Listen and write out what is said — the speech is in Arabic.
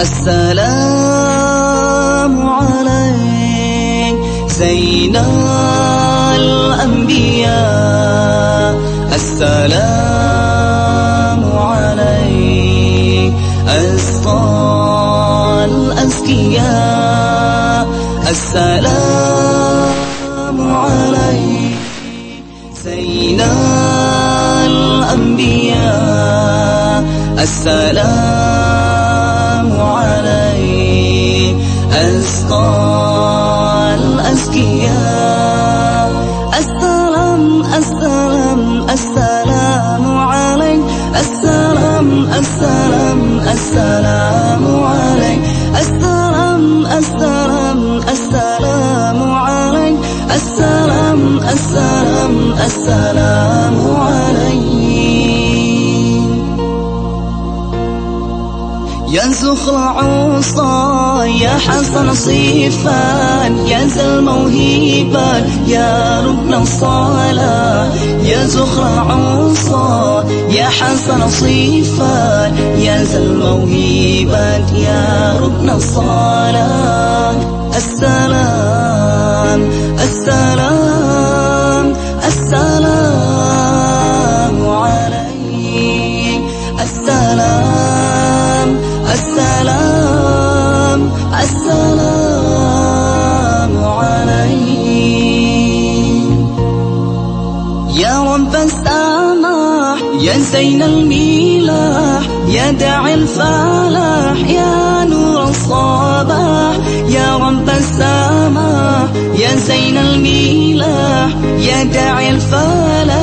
السلام عليك زين الأنبياء. السلام عليك أسقى الأزكياء. السلام عليك زين الأنبياء. السلام أسقى الأزكياء. السلام السلام السلام عليك. السلام السلام السلام عليك. السلام السلام السلام عليك. السلام السلام السلام عليك. يا زخر عصا يا حسن صيفا يا ذا الموهبة يا ركن الصلاة. يا زخر عصا يا حسن صيفا ذا الموهبة يا ركن الصلاة. السلام عليك. يا رب السماح يا زين الميلاح يا داعي الفلاح يا نور الصباح. يا رب السماح يا زين الميلاح يا داعي الفلاح.